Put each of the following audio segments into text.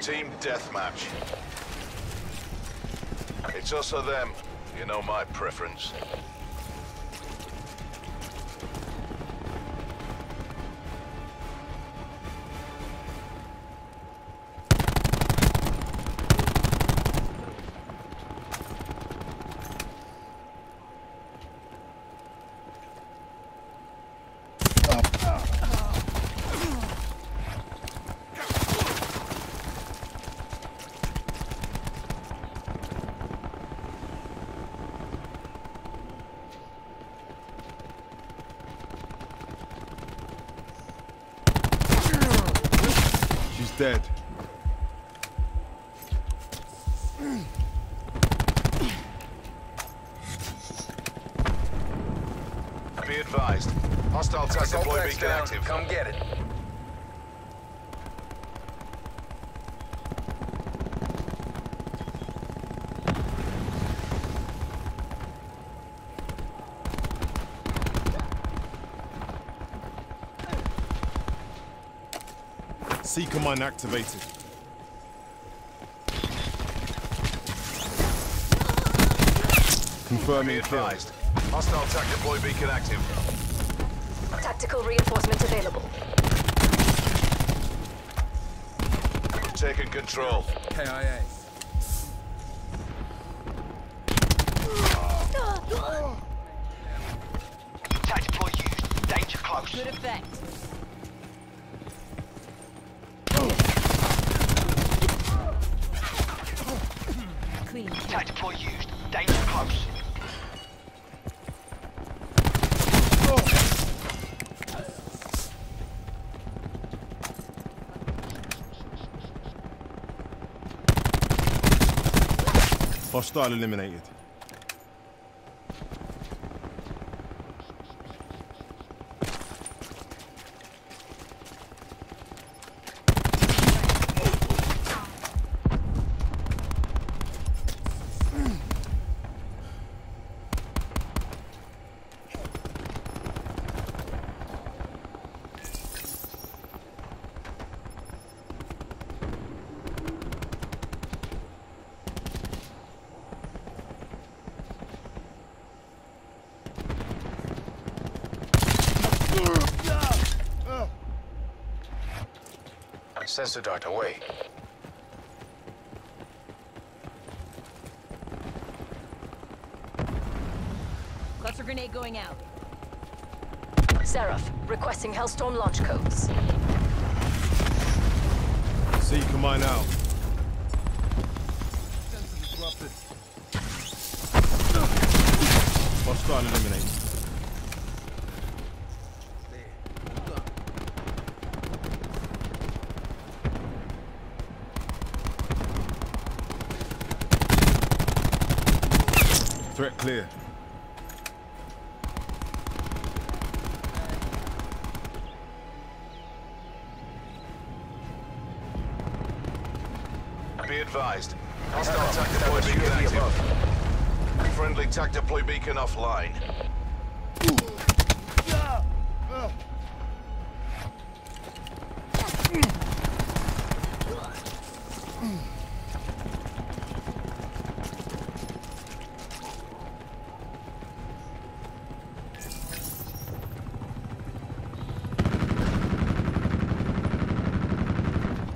Team deathmatch. It's us or them. You know my preference. Dead. Be advised. Hostile TAC deploy Complex beacon down. active. Come get it. Seeker mine activated. Be Confirming advised. Hostile TAC deploy beacon active. Tactical reinforcement available. We've taken control. KIA. Tactical used. Danger close. Good effect. Clean. Tactical used. Danger close. Hostile eliminated. Sensor dart away. Cluster grenade going out. Seraph, requesting Hellstorm launch codes. Seeker mine out. Hostile eliminated. Threat clear. Be advised. Hostile TAC deploy beacon active. Friendly TAC deploy beacon offline.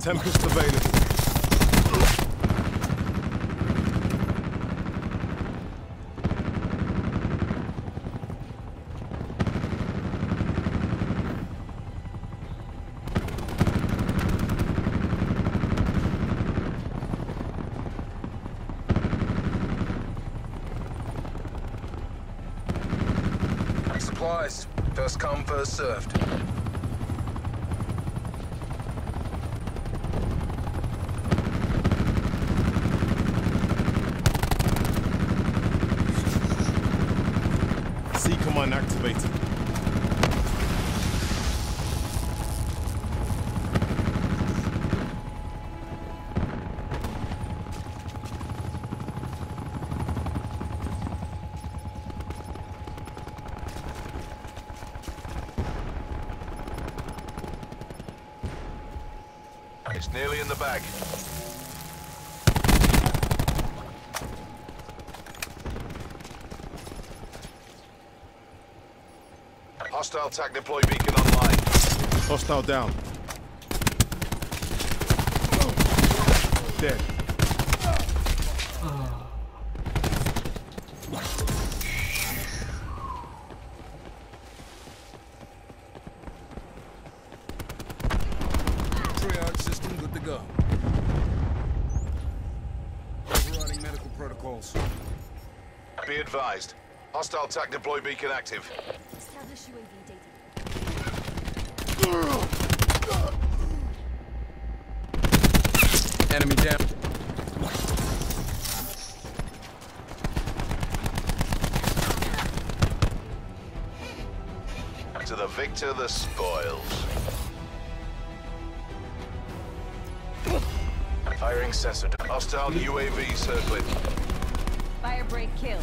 Tempest available. Supplies. First come, first served. Seeker mine activated. It's nearly in the bag. Hostile TAC deploy beacon online. Hostile down. Dead. Triage system good to go. Overriding medical protocols. Be advised. Hostile TAC deploy beacon active. Establish UAV data. Enemy down. To the victor, the spoils. Firing sensor. Hostile UAV circling. Firebreak kill.